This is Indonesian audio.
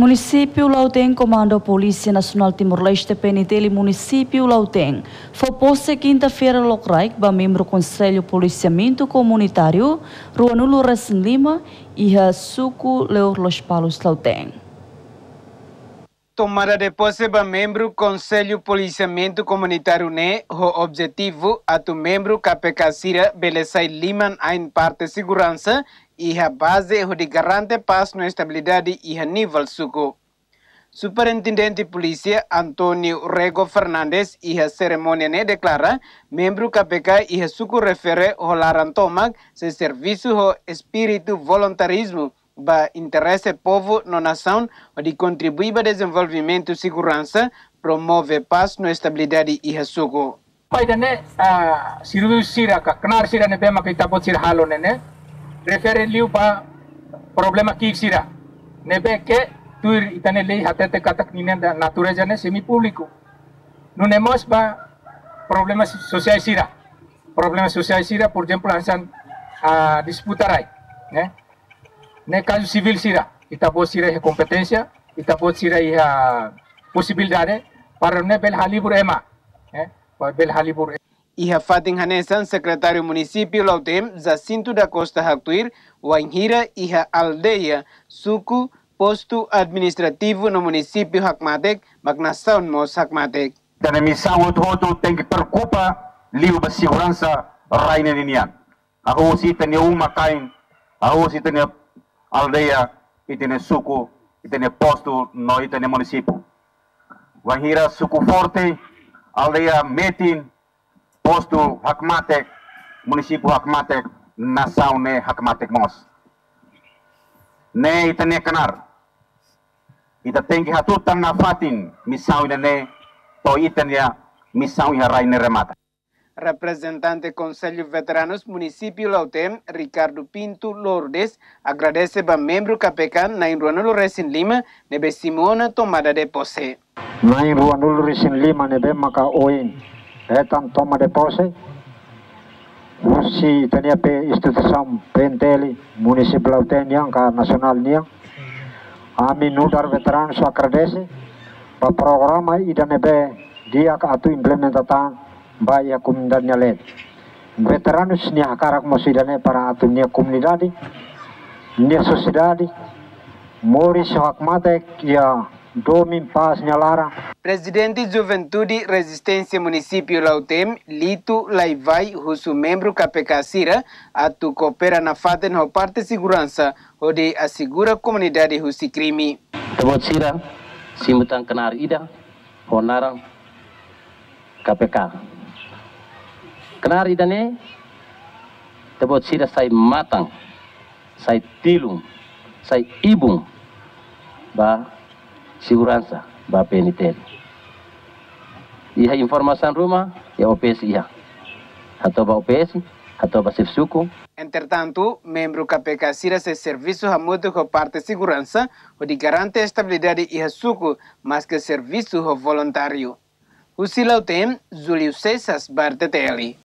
Município Lauteng Comando Polícia Nacional Timor-Leste PNT Município Lauteng foi posta quinta-feira locraik ba membro Conselho Policiamento Comunitário Rua Nulo Resen Lima e a Suco Leur Los Palos Lauteng. Tomada de posse ba membro Conselho Policiamento Comunitário ne o objetivo a tu membro KPK Sira Belezai Liman em parte segurança iha base de garante paz no estabilidade iha nível suco. Superintendente Polícia Antônio Rego Fernandes iha cerimônia ne declara membro KPK iha suco refere o larantomag se serviço ho espírito voluntarismo ba interesse povo no nação de contribuir para desenvolvimento e segurança promove paz no estabilidade iha suco. Pai dane siru sira ka kenar sira ne bema kita pot sira halo ne referen liu pa problema ki sira. Nebe ke tuir itane lei hatete katak ninen da natura jane semi público no nemos ba problema sosial sira. Problema sosial sira por exemplo hansan a disputa rai né ne caso civil sira ita bo sira he competência ita bo sira ha possibilidade para ne bel halibur ema né bel halibur Iha Fatin Hanesan, secretário município Lautem, Jacinto da Costa Haktuir, Wainhira Iha Aldeia, Suku, posto administrativo no município Hakmatek, Magnasaun Mos Hakmatek. Dan a missão outro tem que preocupa liu ba segurança raina ninian. Ako si tanya uma kain, ako si tanya aldeia, itene suku, itene posto no itene município. Wahira suku forte, aldeia metin, posto Hakmatek, município Hakmatek, nação ne Hakmatek Mos. Ne ita ne kanar. Ita que hatutan na fatin, missão ina ne, to ita ne, missão ina rai ne remata. Representante Conselho Veteranos Município Lautem, Ricardo Pinto Lourdes, agradece a membro KPK na Ruanulo Resin Lima, nebe Simona tomada de posse. Na Ruanulo Resin Lima, nebe maka oin, etan toma de posse si tania pe instituição penteli municipal teniang ka nasional niang ami nudar veteran so agradece pa programa idane be dia ka atu implementatan ba ya comunidade let veteranos ni akarak mo sidane para atu nia comunidade nia sociedade mori so hakmate ya Domin Paz Nyalara. Presidente Juventude Resistência Município Lautem, Lito Laivai, husu membro KPK Sira, atu coopera na fata na parte segurança, onde assegura a comunidade husi crime. Tebot Sira, simutan kenar ida, honarang KPK. Kenar ida ne, tebot Sira sai matang, sai tilung, sai ibung, ba segurança ba PNTN. Iha informação rumah ya OPS iha. Atau ba OPS, atau ba Sifsuco. Entretanto, membro KPK Sira se serviço hamudo com parte segurança, o de garante a estabilidade e suco, mas que serviço voluntário. O Silau tem Júlio César Barteteli.